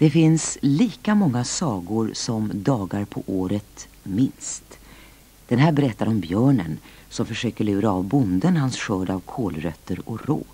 Det finns lika många sagor som dagar på året minst. Den här berättar om björnen som försöker lura av bonden hans skörd av kolrötter och råg.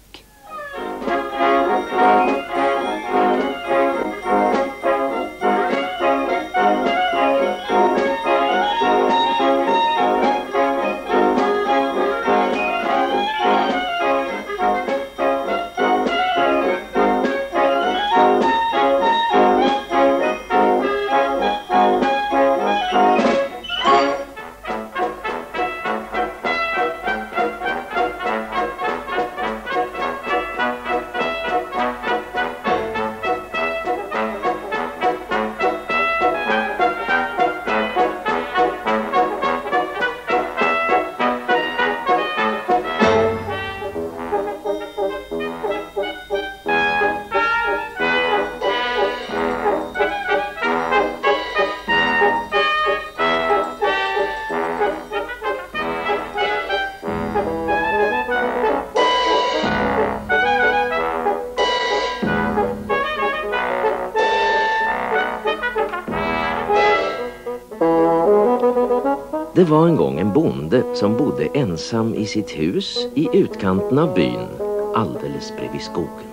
Var en gång en bonde som bodde ensam i sitt hus i utkanten av byn, alldeles bredvid skogen.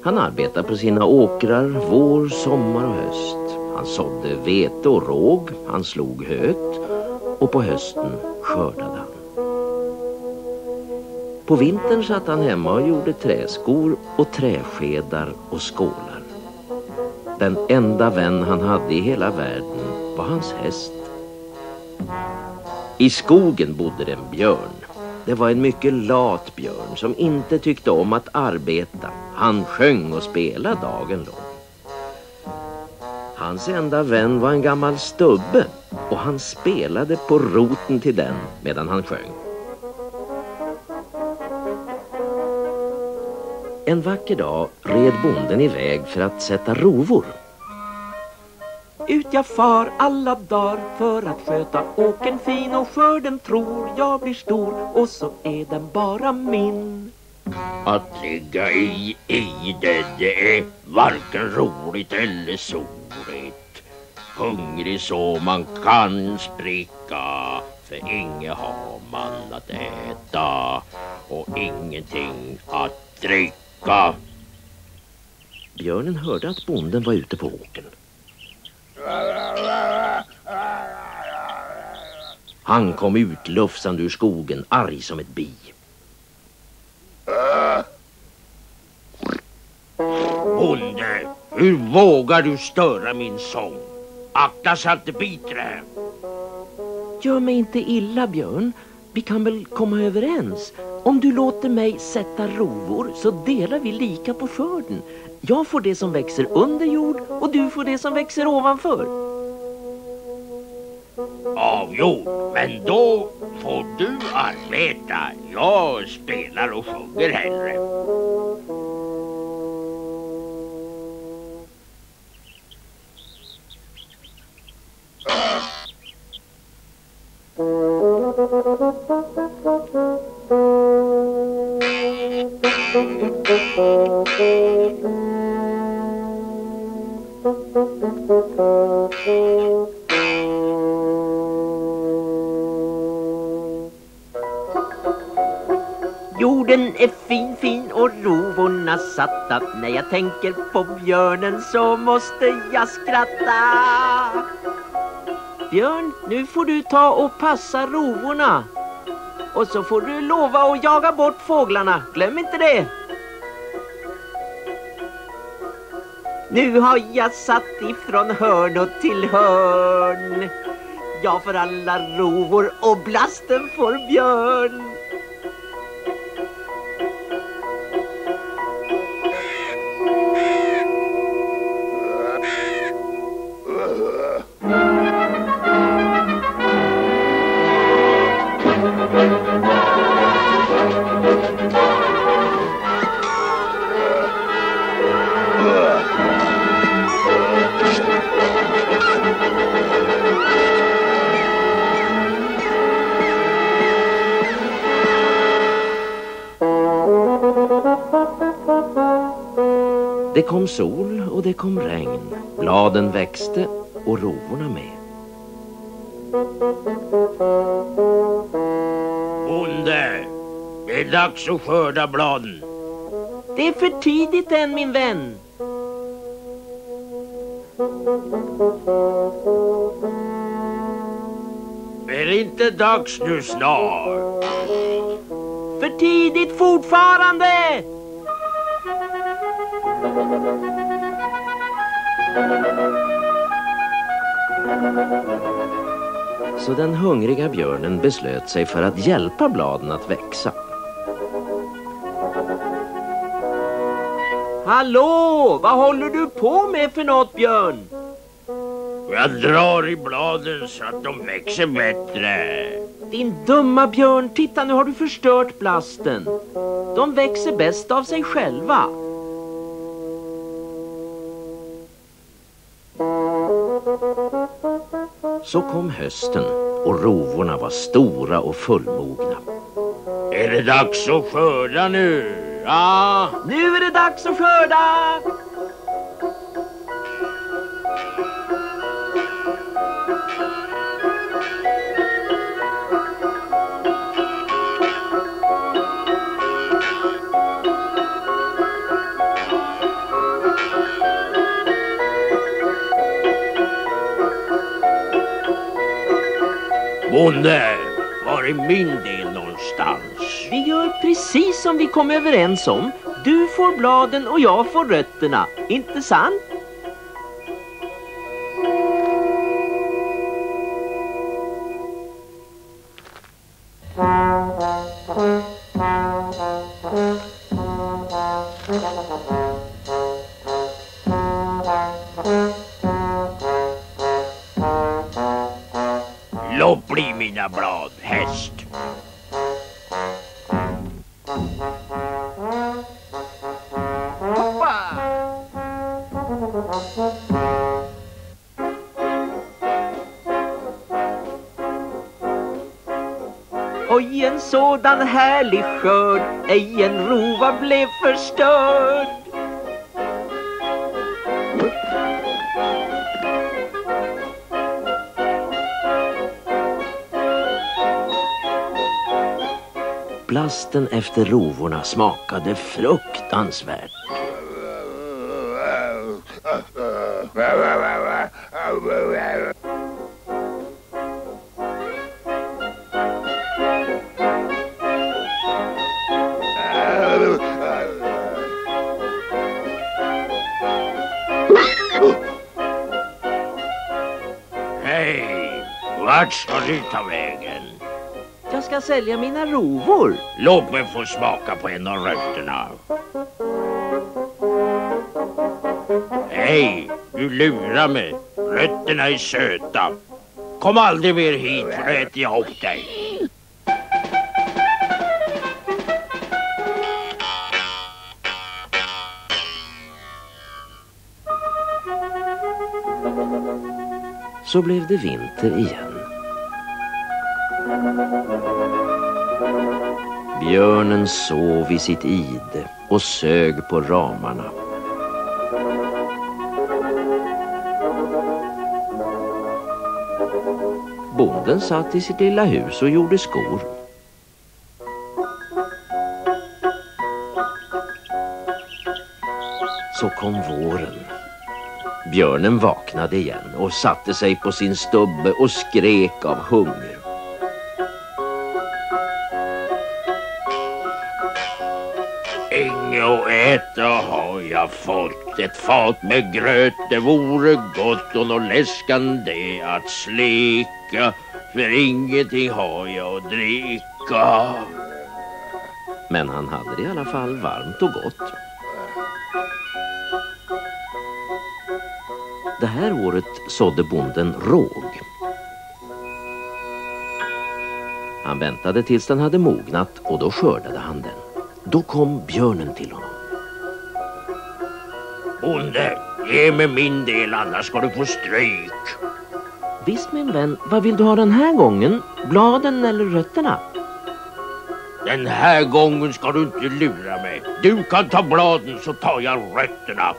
Han arbetade på sina åkrar vår, sommar och höst. Han sådde vete och råg, han slog höet och på hösten skördade han. På vintern satt han hemma och gjorde träskor och träskedar och skålar. Den enda vän han hade i hela världen var hans häst. I skogen bodde det en björn. Det var en mycket lat björn som inte tyckte om att arbeta. Han sjöng och spelade dagen lång. Hans enda vän var en gammal stubbe och han spelade på roten till den medan han sjöng. En vacker dag red bonden iväg för att sätta rovor. Ut jag far alla dagar för att sköta åken fin och skörden tror jag blir stor och så är den bara min. Att ligga i ide det är varken roligt eller soligt. Hungrig så man kan spricka för inget har man att äta och ingenting att dricka. Björnen hörde att bonden var ute på åken. Han kom utlufsande ur skogen, arg som ett bi. Bonde, hur vågar du störa min sång? Akta så att det biter dig. Gör mig inte illa Björn. Vi kan väl komma överens. Om du låter mig sätta rovor så delar vi lika på skörden. Jag får det som växer under jord och du får det som växer ovanför. Avgjort, men då får du arbeta. Jag spelar och sjunger hellre. Och satta. När jag tänker på björnen så måste jag skratta. Björn, nu får du ta och passa rovorna. Och så får du lova att jaga bort fåglarna. Glöm inte det. Nu har jag satt ifrån hörn och till hörn. Jag för alla rovor och blasten får björn. Kom sol och det kom regn. Bladen växte och rovorna med. Bonde, det är dags att skörda bladen. Det är för tidigt än min vän. Är det inte dags nu snart? För tidigt fortfarande! Så den hungriga björnen beslöt sig för att hjälpa bladen att växa. Hallå, vad håller du på med för något Björn? Jag drar i bladen så att de växer bättre. Din dumma björn, titta nu har du förstört blasten. De växer bäst av sig själva. Så kom hösten och rovorna var stora och fullmogna. Är det dags att skörda nu? Ja, Nu är det dags att skörda! Bonde, var är min del någonstans? Vi gör precis som vi kom överens om. Du får bladen och jag får rötterna. Inte sant? Låt bli mina blad, häst. Oj, en sådan härlig skörd, ej en rova blev förstörd. Blasten efter rovorna smakade fruktansvärt. Hej, vart ska du ta vägen? Jag ska sälja mina rovor. Låt mig få smaka på en av rötterna. Hej, du lurar mig. Rötterna är söta. Kom aldrig mer hit för då äter jag upp dig. Så blev det vinter igen. Björnen sov i sitt ide och sög på ramarna. Bonden satt i sitt lilla hus och gjorde skor. Så kom våren. Björnen vaknade igen och satte sig på sin stubbe och skrek av hunger. Inge att äta har jag fått. Ett fat med gröt, det vore gott och nå läskande att slicka. För ingenting har jag att dricka. Men han hade det i alla fall varmt och gott. Det här året sådde bonden råg. Han väntade tills den hade mognat och då skördade han den. Då kom björnen till honom. Bonde, ge mig min del annars ska du få stryk. Visst min vän, vad vill du ha den här gången? Bladen eller rötterna? Den här gången ska du inte lura mig. Du kan ta bladen så tar jag rötterna.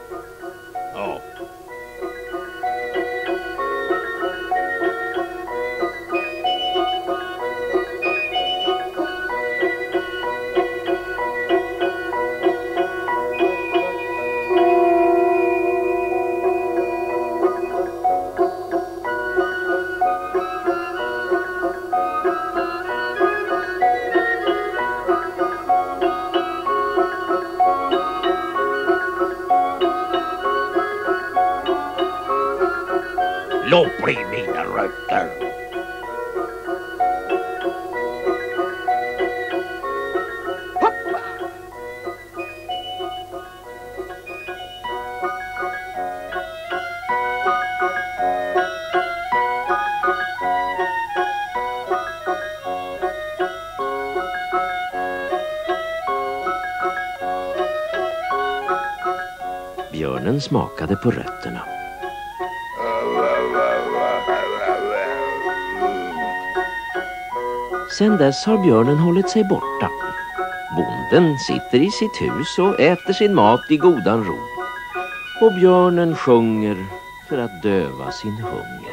Smakade på rötterna. Sen dess har björnen hållit sig borta. Bonden sitter i sitt hus och äter sin mat i godan ro. Och björnen sjunger för att döva sin hunger.